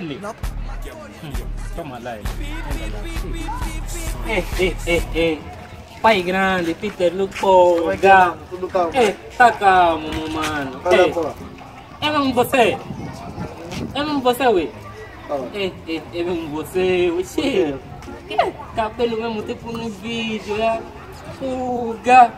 Hum, Toma lá. É, é, é, é. Pai grande, Peter Lupo, é que é? Tudo calmo? É, tá calmo, meu mano. Fala, É, pô. é mesmo você? É mesmo você? Fala. É, é, é mesmo você? Che. É, cabelo mesmo tipo no vídeo, é? Fuga.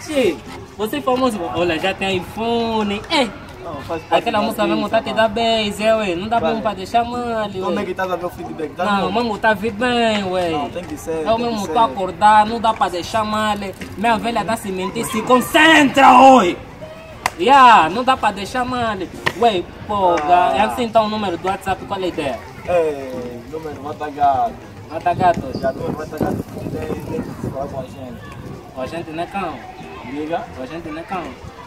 Che, você é famoso, olha, já tem iPhone. É, Não, faz parte aquela moça mesmo vida, tá te dar beijo, é, ué? Não dá Vai. mesmo pra deixar mal, Como é ué. que estás a ver o feedback? Tá Não, bom? mesmo tá vindo bem, ué. Não, tem que ser. Eu mesmo tô acordar, não dá pra deixar mal. Minha velha tá se mentir, se concentra, oi! Yeah, não dá pra deixar mal. Ué, pô, Ah. é assim então o número do WhatsApp, qual é a ideia? É, número matagado. Mata gato, Já número matagado. Tem tem que falar com a gente. a gente não é cão, Liga? a gente não é cão.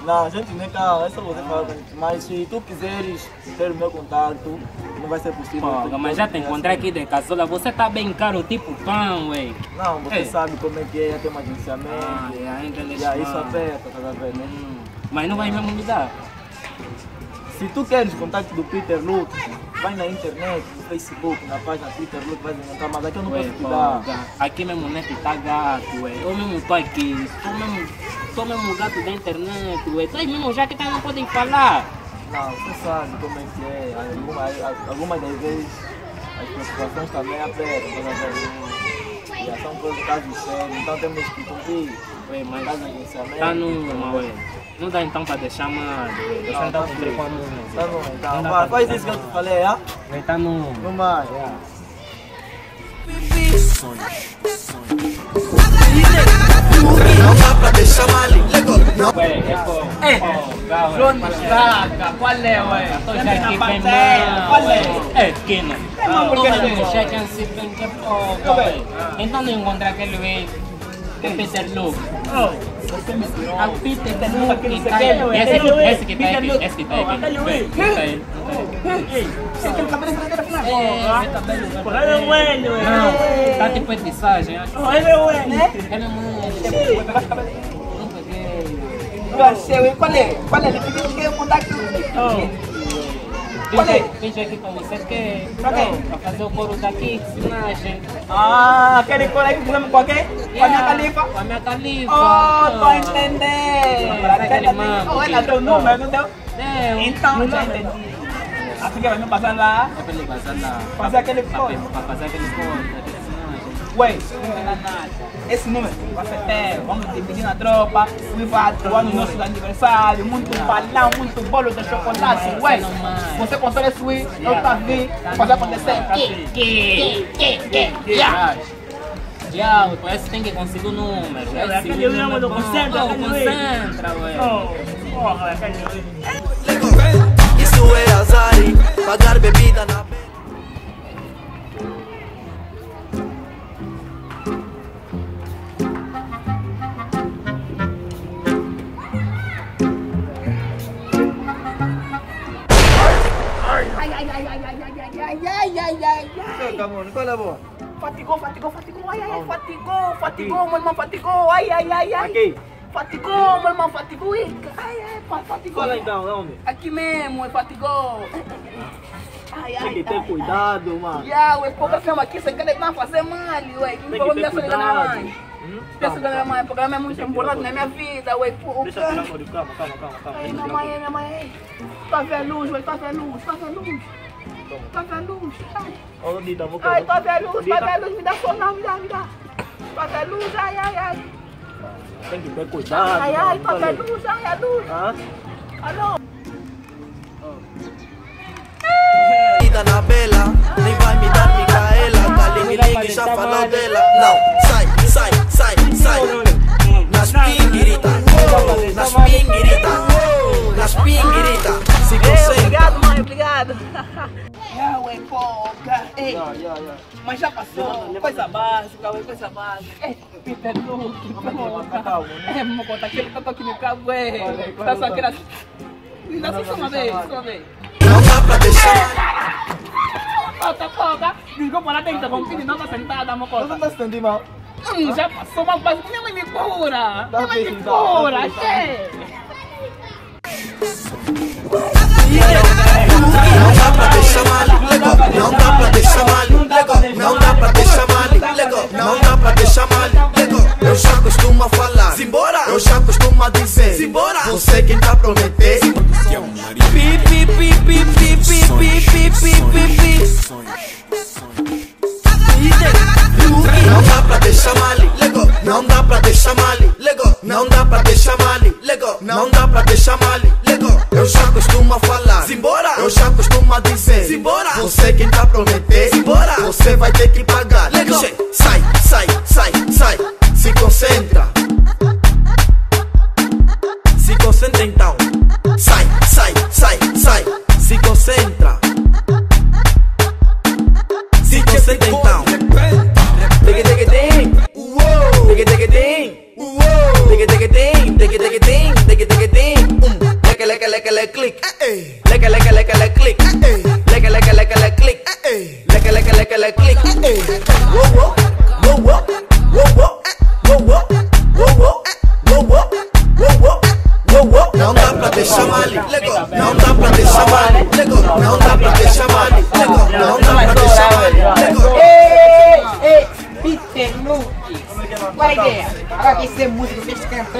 Não, gente nem tá, é só você falar. Mas se tu quiseres ter o meu contato, não vai ser possível. Pô, mas já te encontrei aqui de casola, você tá bem caro, tipo pão, ué. Não, você Ei. sabe como é que é, tem um agenciamento. Ah, é, ainda e aí isso aperta, tá vendo? né? Hum, Mas não vai mesmo me dar. Se tu queres contato do Peter Luke, vai na internet, no Facebook, na página Peter Luke, vai encontrar, mas aqui eu não posso te dar. aqui mesmo é que tá gato, ué. Eu mesmo tô aqui, sou mesmo, sou mesmo gato da internet, ué. Vocês mesmo já que tá, não podem falar. Não, você sabe como é que é. Algumas, algumas das vezes as preocupações também apertam, tá vendo? Já são casos sérios, então temos que cumprir. Ué, mas tá numa, ué. Não dá então pra deixar mal, Não, não tá tá cumprindo com a Tá número. bom, Não então. Vai, faz deixar isso que eu mal. te falei, ah? Ué, tá no... Não mais. Não dá pra deixar mal, legal. Ué, é pô. É. Johnny Estraga, qual é, ué? Tô já aqui bem plateia, qual é? É, quina. É, mas por que não? de cheque assim bem que é ué. Então não encontra aquele ué. Que Peter Luke. Tirou. A Peter Luke, que tá aquele, Esse, aquele ué. esse que tá Peter aqui, esse que tá Oh, aqui. aquele tem cabelo na É, meu cabelo. Por aí é o Hélio, Não, tá tipo de mensagem, acho. Oh, ele é o Hélio. Ele é peguei. Você, qual é? Qual é? Ele pediu que contar aqui. É? Vem aqui com você que Pra quê? pra fazer o coro daqui, personagem. Ah, aquele colega que fizemos com alguém? Com a minha califa? Com a minha califa. Oh, tô entendendo. Oh, ela deu o número, não deu? Deu. Então, já entendi. Assim que vai me passar lá. É pra ele passar lá. Fazer aquele coro. pra fazer aquele coro personagem. Ué, não tem nada. Esse número vai ser teu. Vamos dividir na tropa. O vai atuar no nosso aniversário. Muito balão, muito bolo de chocolate. Ué, você consegue subir, eu tá vi, fazer acontecer. Que, que, que, que, Já. Já, por isso tem que conseguir o número. É, Esse aquele número número, é bom. concentra, Oh, aquele Concentra, ué. Oh, porra, aquele Isso é azar, pagar bebida na Camões, qual é a boa? Fatigou, fatigou, fatigou, ai, ai, ai, fatigou, fatigou, meu irmão, fatigou, ai, ai, ai, ai. Aqui. Fatigou, meu irmão, fatigou, ai, ai, ai, fa- fatigou. Fala então, onde? Aqui mesmo, é fatigou. Ai, Tem ai, que ter ai. cuidado, mano. Ya, ué, pouca filma aqui, você quer fazer mal, ué. Não Tem vou que me ter deixar ligar na mãe, o programa é muito importante na minha vida, ué. Pô, Deixa eu tirar de calma, calma, calma, calma. Ai, minha mãe, minha mãe. Tá vendo a luz, ué, tá vendo a luz, tá vendo a luz. Tá vendo a luz, ai. Ô, vou Ai, tá vendo a luz, tá vendo a luz, me dá sono, não, me dá, me dá. Tá vendo a luz, ai, ai, ai. Tem que ter cuidado. Ai, ai, tá vendo a luz, ai, a luz. Hã? Alô? bebida na bela. Nem vai me dar Micaela. Galinha já falou dela. Não, sai. Nas pinguirita, nas pinguirita, nas pinguirita. Se concentra. obrigado, mãe, obrigado. Ei, Ya, ya, ya. mas já passou. Coisa básica, coisa básica. Ei, folga. calmo, né? É, vamos contar aquele que tô aqui no. Olha aí, Tá só é o aquela... Me dá só uma vez, só uma vez. Não dá pra deixar. Folga. Ligou para lá dentro, vamos pedir nova sentada, Você mocosa. não tá se sentindo mal? Hum, já passou uma base. Minha mãe me cura. Dá Minha mãe me cura. Não dá pra deixar. mal, lego. Não dá pra deixar mal, lego. Não dá pra deixar mal, lego. Não dá pra deixar mal, lego. Eu já costumo a falar, simbora. Eu já costumo a dizer, simbora. Você quem tá prometer, pi pi pi pi pi pi pi pi pi pi pi. Deixar mal, lego. Não dá pra deixar mal, lego. Não dá pra deixar mal, lego. Não dá pra deixar mal, lego. Eu já costumo falar, simbora. Eu já costumo dizer, simbora. Você quem tá prometer, simbora. Você vai ter que pagar, lego. Sai, sai, sai, sai. Se concentra.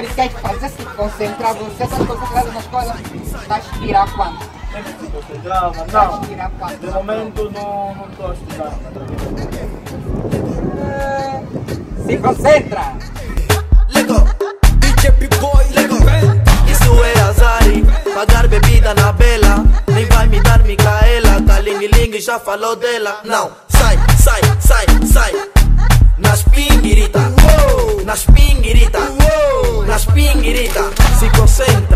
Quer ser cantor e quer fazer se concentrar. Você tá concentrado na escola, vai tirar quanto? Não, Vai tirar De quanto? momento não não estou estudando. Se concentra! Lego, DJ B-Boy, Lego. Isso é azari, pagar bebida na bela. Nem vai me dar Micaela, Kaling Ling já falou dela. Não, sai, sai, sai, sai. Nas pinguirita, nas pinguirita, nas pinguirita, psicosen